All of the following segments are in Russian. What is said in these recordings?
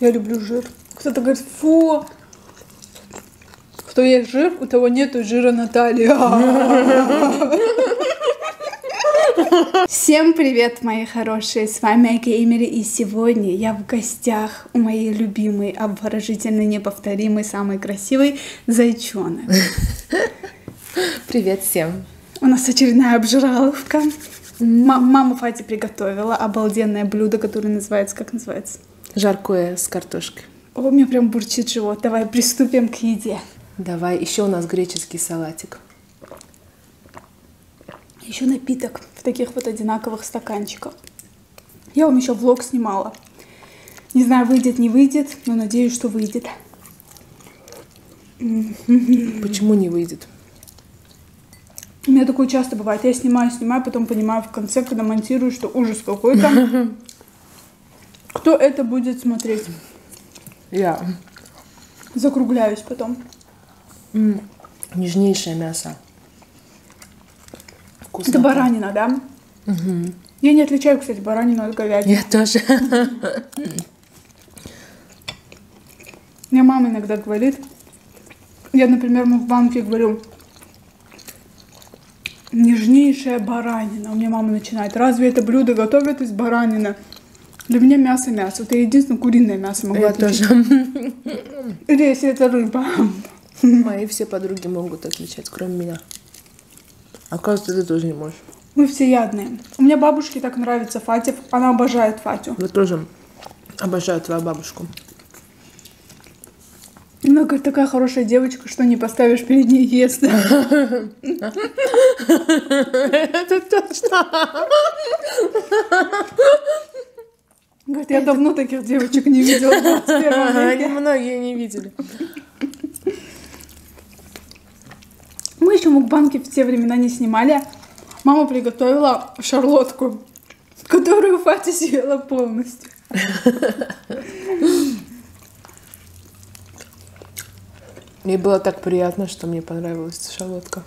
Я люблю жир. Кто-то говорит, фу, кто ест жир, у того нету жира на талии. Всем привет, мои хорошие! С вами Геймери, и сегодня я в гостях у моей любимой, обворожительной, неповторимой, самой красивой зайчонок. Привет всем! У нас очередная обжираловка. М- мама Фати приготовила обалденное блюдо, которое называется, как называется? Жаркое с картошкой. О, у меня прям бурчит живот. Давай приступим к еде. Давай, еще у нас греческий салатик. Еще напиток в таких вот одинаковых стаканчиках. Я вам еще влог снимала. Не знаю, выйдет, не выйдет, но надеюсь, что выйдет. Почему не выйдет? У меня такое часто бывает. Я снимаю, снимаю, потом понимаю в конце, когда монтирую, что ужас какой-то. Кто это будет смотреть? Я. Закругляюсь потом. М, Нежнейшее мясо. Вкусно. Это баранина, да? Я не отличаю, кстати, баранину от говядины. Я тоже. Мне мама иногда говорит, я, например, в банке говорю, нежнейшая баранина. У меня мама начинает, разве это блюдо готовят из баранины? Для меня мясо мясо. Вот я единственное куриное мясо могу Я отличить. тоже. Или если это рыба. Мои все подруги могут отличать, кроме меня. Оказывается, ты тоже не можешь. Мы все ядные. У меня бабушке так нравится Фатя. Она обожает Фатю. Я тоже обожаю твою бабушку. Она говорит, такая хорошая девочка, что не поставишь перед ней ест. Это точно. Говорит, я давно таких девочек не видела в 21 Они многие не видели. Мы еще мукбанки в те времена не снимали. Мама приготовила шарлотку, которую Фатя съела полностью. Мне было так приятно, что мне понравилась шарлотка.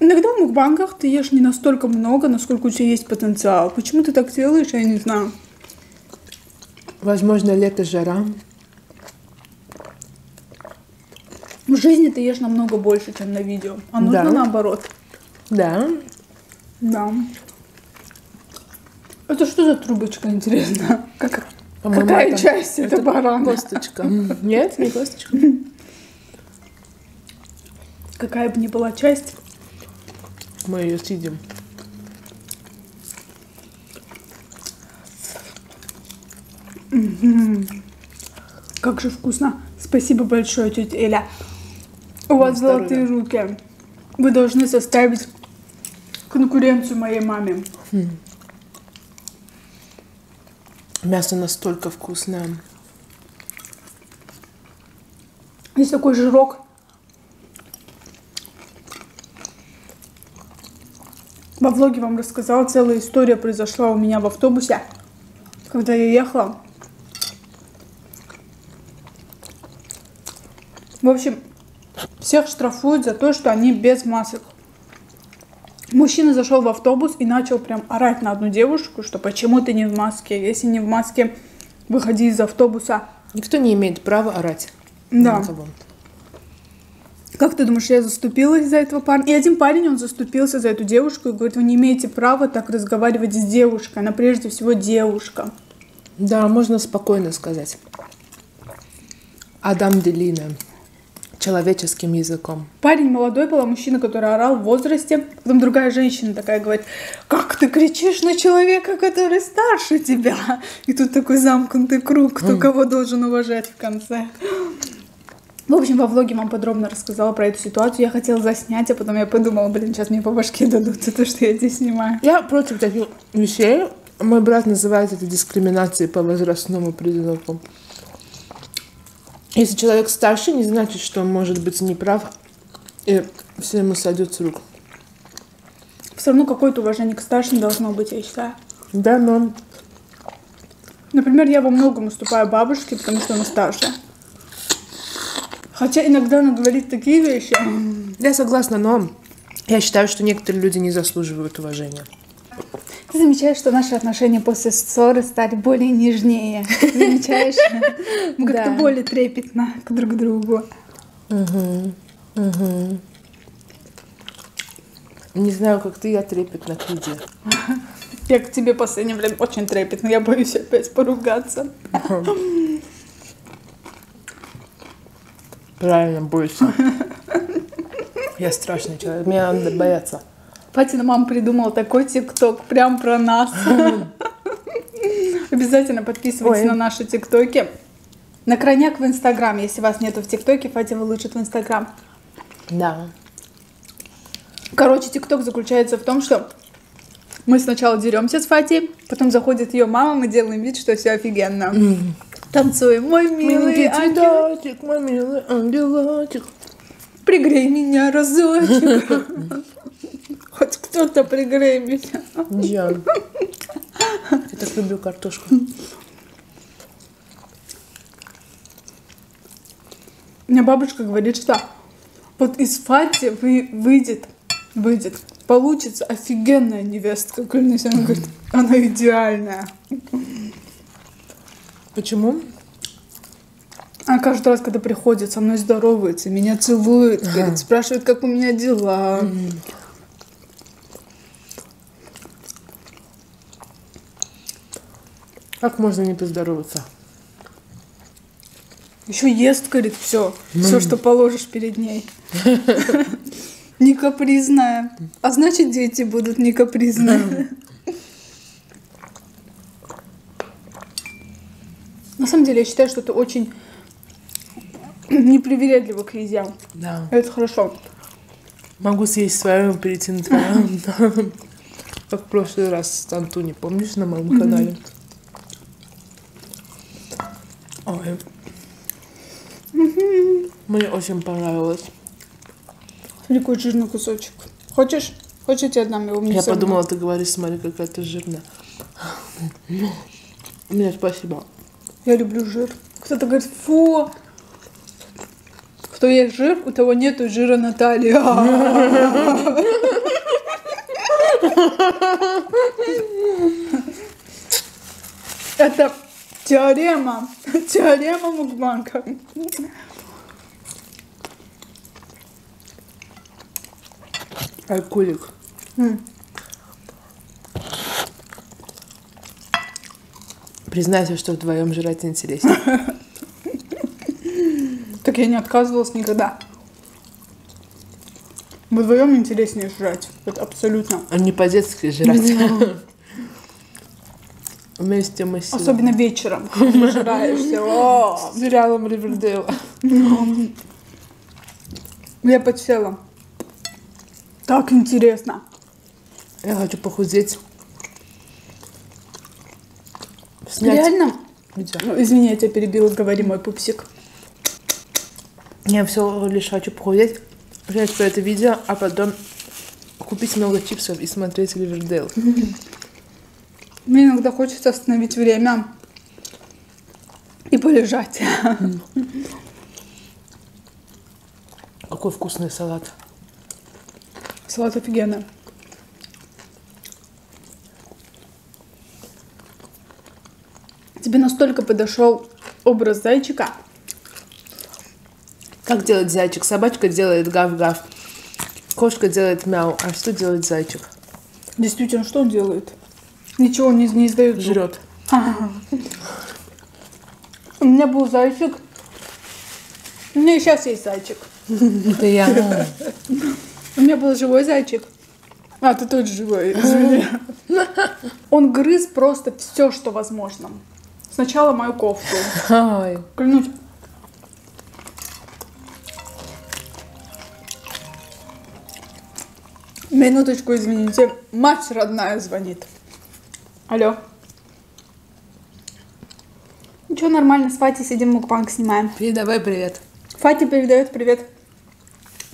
Иногда в мукбангах ты ешь не настолько много, насколько у тебя есть потенциал. Почему ты так делаешь, я не знаю. Возможно, лето жара. В жизни ты ешь намного больше, чем на видео. А нужно Да. наоборот. Да. Да. Это что за трубочка, интересно? Как, какая это- часть это, барана? Косточка. Нет, не косточка. Какая бы ни была часть. Мы ее съедим. Как же вкусно. Спасибо большое, тетя Эля. У вас здоровья. золотые руки. Вы должны составить конкуренцию моей маме. Мясо настолько вкусное. Есть такой жирок. Во влоге вам рассказала, целая история произошла у меня в автобусе, когда я ехала. В общем, всех штрафуют за то, что они без масок. Мужчина зашел в автобус и начал прям орать на одну девушку, что почему ты не в маске, если не в маске, выходи из автобуса. Никто не имеет права орать. Да. Как ты думаешь, я заступилась за этого парня? И один парень, он заступился за эту девушку и говорит, вы не имеете права так разговаривать с девушкой. Она прежде всего девушка. Да, можно спокойно сказать. Адам Делина. Человеческим языком. Парень молодой был, а мужчина, который орал в возрасте. Потом другая женщина такая говорит, как ты кричишь на человека, который старше тебя? И тут такой замкнутый круг, кто кого должен уважать в конце. В общем, во влоге вам подробно рассказала про эту ситуацию. Я хотела заснять, а потом я подумала, блин, сейчас мне по башке дадут за то, что я здесь снимаю. Я против таких вещей. Мой брат называет это дискриминацией по возрастному признаку. Если человек старше, не значит, что он может быть неправ, и все ему сойдет с рук. Все равно какое-то уважение к старшим должно быть, я считаю. Да, но Например, я во многом уступаю бабушке, потому что она старше. Хотя иногда она говорит такие вещи. я согласна, но я считаю, что некоторые люди не заслуживают уважения. Ты замечаешь, что наши отношения после ссоры стали более нежнее. Замечаешь? Мы как-то Да. более трепетно к друг другу. Не знаю, как ты, я трепетно к еде. Я к тебе в последнее время очень трепетно. Я боюсь опять поругаться. Правильно, бойся. Я страшный человек, мне надо бояться. Патина мама придумала такой тикток прям про нас. Обязательно подписывайтесь Ой. на наши тиктоки. На крайняк в Инстаграм. Если вас нету в ТикТоке, Фатя выложит в Инстаграм. Да. Короче, ТикТок заключается в том, что мы сначала деремся с Фатей, потом заходит ее мама, мы делаем вид, что все офигенно. Танцуем, мой милый Миленький ангел, цветочек, мой милый ангелочек. пригрей меня разочек. Пригрей меня. Диан. Я так люблю картошку. Меня бабушка говорит, что вот из Фати вы, выйдет, выйдет, получится офигенная невестка. Клянусь, она говорит, она идеальная. Почему? Она каждый раз, когда приходит, со мной здоровается, меня целует, говорит, спрашивает, как у меня дела. Как можно не поздороваться? Еще ест, говорит, все, все, что положишь перед ней. Не капризная. А значит, дети будут не капризные. На самом деле, я считаю, что ты очень непривередлива к еде. Да. Это хорошо. Могу съесть свою, перейти на твою. Как в прошлый раз с Антони, помнишь, на моем канале? Ой. Мне очень понравилось. Смотри, какой жирный кусочек. Хочешь? Хочешь, я тебе отдам его? Мне Я подумала, ты говоришь, смотри, какая ты жирная. Мне спасибо. Я люблю жир. Кто-то говорит, фу, кто ест жир, у того нету жира на талии. Это теорема. Теорема мукбанка. Алькулик. М. Признайся, что вдвоем жрать интереснее. Так я не отказывалась никогда. Вдвоем интереснее жрать. Это абсолютно. А не по-детски жрать. Вместе мы с Особенно вечером, когда нажираешься. О! сериалом Ривердейла. Я подсела. Так интересно. Я хочу похудеть. Снять Реально? Ну, извини, я тебя перебила, говори, мой пупсик. Я все лишь хочу похудеть, снять про это видео, а потом купить много чипсов и смотреть Ривердейл. Мне иногда хочется остановить время и полежать. Какой вкусный салат. Салат офигенный. Тебе настолько подошел образ зайчика. Как делает зайчик? Собачка делает гав-гав. Кошка делает мяу. А что делает зайчик? Действительно, что он делает? Ничего не, не издает. Жрет. У меня был зайчик. У меня и сейчас есть зайчик. Это я. У меня был живой зайчик. А, ты тоже живой, извини. Он грыз просто все, что возможно. Сначала мою кофту. Ой. Клянусь. Минуточку, извините. Мать родная звонит. Алло. Ничего, нормально, с Фати сидим, мукбанк снимаем. Передавай привет. Фати передает привет.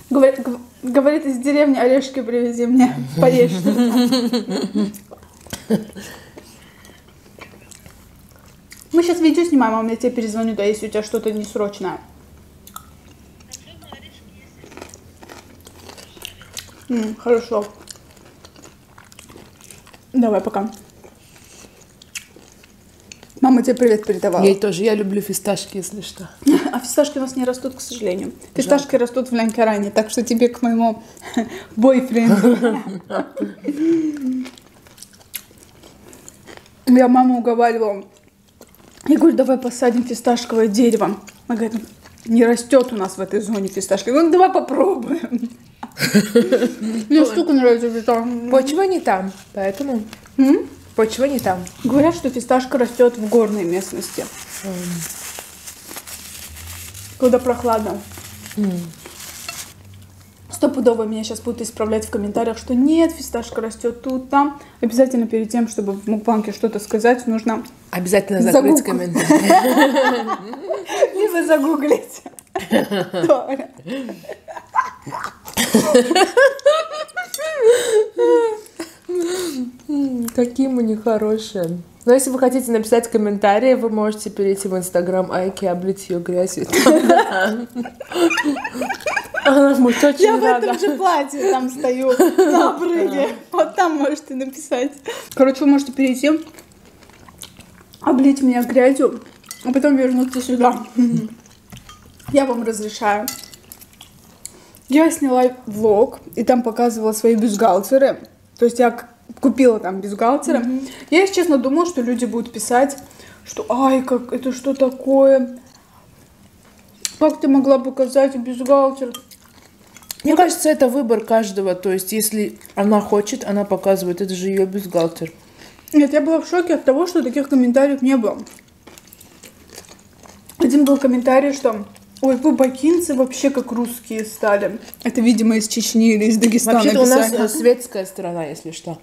Говорит, говорит, из деревни орешки привези мне. Поешь. Мы сейчас видео снимаем, а я тебе перезвоню, да, если у тебя что-то несрочное. М, хорошо. Давай, пока. Мама тебе привет передавала. Ей тоже. Я люблю фисташки, если что. А фисташки у нас не растут, к сожалению. Фисташки растут в Лянкаране, так что тебе к моему бойфренду. Я маму уговаривала. Я говорю, давай посадим фисташковое дерево. Она говорит, не растет у нас в этой зоне фисташки. Ну давай попробуем. Мне штука нравится. Почва не там, поэтому... Почва не там. Говорят, что фисташка растет в горной местности. Когда прохладно. Стопудово меня сейчас будут исправлять в комментариях, что нет, фисташка растет тут, там. Обязательно перед тем, чтобы в мукбанке что-то сказать, нужно Обязательно закрыть Загугл. комментарий. либо загуглить. Какие мы нехорошие. Но если вы хотите написать комментарии, вы можете перейти в инстаграм Айки, облить ее грязью. Она будет очень Я в этом же платье там стою на обрыве. Вот там можете написать. Короче, вы можете перейти, облить меня грязью, а потом вернуться сюда. Я вам разрешаю. Я сняла влог, и там показывала свои бюстгальтеры. То есть я купила там бюстгальтеры. Я, если честно, думала, что люди будут писать, что «Ай, как это что такое?» Как ты могла показать бюстгальтер? Мне кажется, это выбор каждого. То есть, если она хочет, она показывает. Это же ее бюстгальтер. Нет, я была в шоке от того, что таких комментариев не было. Один был комментарий, что Ой, вы бакинцы вообще как русские стали. Это, видимо, из Чечни или из Дагестана Вообще-то у нас писали. э, светская страна, если что.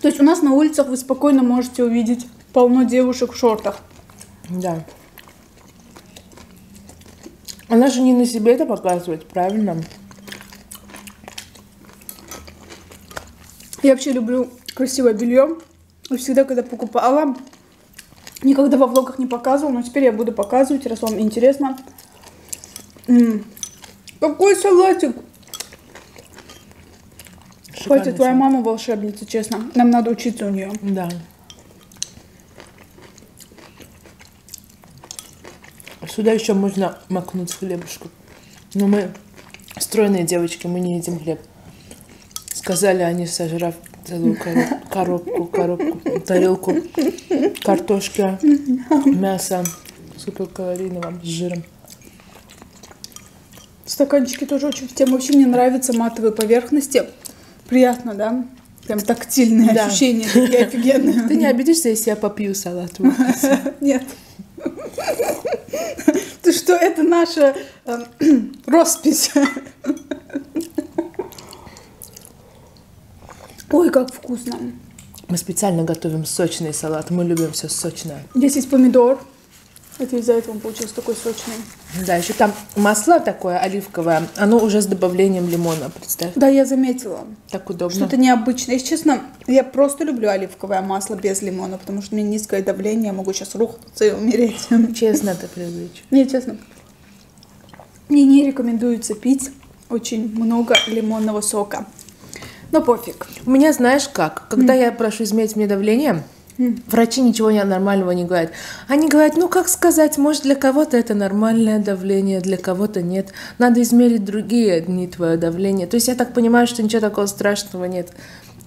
То есть у нас на улицах вы спокойно можете увидеть полно девушек в шортах. Да. Она же не на себе это показывает, правильно? Я вообще люблю красивое белье. И всегда, когда покупала, никогда во влогах не показывала, но теперь я буду показывать, раз вам интересно. М, Какой салатик! Шикарный Хватит, твоя салат. мама волшебница, честно. Нам надо учиться у нее. Да. Сюда еще можно макнуть хлебушку. Но мы стройные девочки, мы не едим хлеб. Сказали они, сожрав целую коро- коробку, коробку, тарелку картошки, мяса суперкалорийного с жиром. Стаканчики тоже очень в тему. Вообще мне нравятся матовые поверхности. Приятно, да? Прям тактильные Да. ощущения такие офигенные. Ты не обидишься, если я попью салат? Нет. Ты что, это наша э, роспись. Ой, как вкусно. Мы специально готовим сочный салат. Мы любим все сочное. Здесь есть помидор. Это из-за этого он получился такой сочный. Да, еще там масло такое оливковое, оно уже с добавлением лимона, представь. Да, я заметила. Так удобно. Что-то необычное. Если честно, я просто люблю оливковое масло без лимона, потому что у меня низкое давление, я могу сейчас рухнуться и умереть. Честно ты привычка. Не, честно. Мне не рекомендуется пить очень много лимонного сока. Но пофиг. У меня, знаешь как, когда я прошу измерить мне давление, врачи ничего нормального не говорят. Они говорят, ну как сказать, может для кого-то это нормальное давление, для кого-то нет. Надо измерить другие дни твое давление. То есть я так понимаю, что ничего такого страшного нет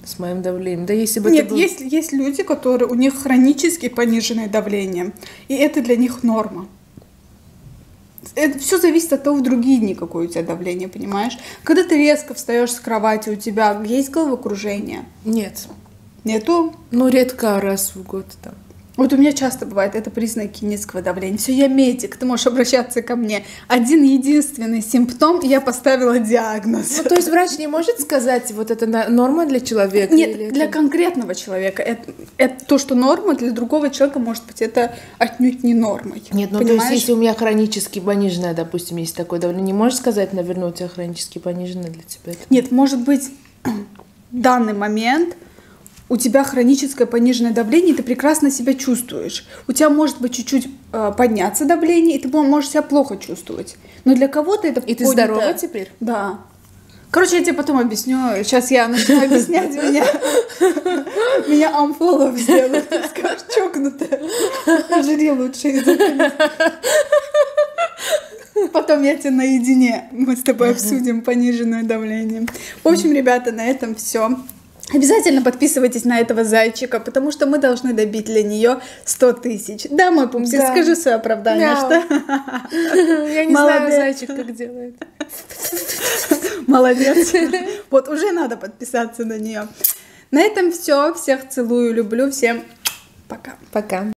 с моим давлением. Да если бы Нет, это был- есть, есть люди, которые, у них хронически пониженное давление, и это для них норма. Это все зависит от того, в другие дни какое у тебя давление, понимаешь? Когда ты резко встаешь с кровати, у тебя есть головокружение? Нет. Нету? Ну, редко раз в год там. Вот у меня часто бывает, это признаки низкого давления. Все, я медик, ты можешь обращаться ко мне. Один единственный симптом, я поставила диагноз. Ну, то есть врач не может сказать, вот это норма для человека? Нет, или для это- конкретного человека. Это, это то, что норма, для другого человека может быть это отнюдь не нормой. Нет, ну то Понимаешь? есть, если у меня хронически пониженное, допустим, есть такое давление, не можешь сказать, наверное, у тебя хронически пониженное для тебя? это? Нет, может быть, в данный момент у тебя хроническое пониженное давление, и ты прекрасно себя чувствуешь. У тебя может быть чуть-чуть э, подняться давление, и ты мо- можешь себя плохо чувствовать. Но для кого-то это И ты поднято- здорова теперь? Да. Короче, я тебе потом объясню. Сейчас я начну объяснять меня. Меня амфолов сделают. Скажешь, чокнутая. Жри лучше Потом я тебе наедине. Мы с тобой обсудим пониженное давление. В общем, ребята, на этом все. Обязательно подписывайтесь на этого зайчика, потому что мы должны добить для нее 100 тысяч. Да, мой пупсик, Да. скажи свое оправдание, Мяу. что? Я не Молодец. знаю, зайчик как делает. Молодец. Вот уже надо подписаться на нее. На этом все. Всех целую, люблю. Всем пока. Пока.